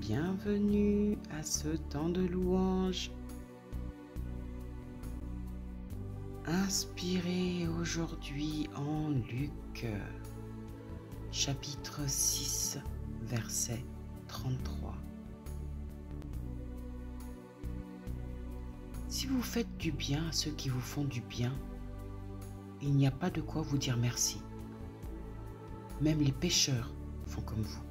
Bienvenue à ce temps de louange. Inspirez aujourd'hui en Luc, chapitre 6, verset 33. Si vous faites du bien à ceux qui vous font du bien, il n'y a pas de quoi vous dire merci. Même les pécheurs font comme vous.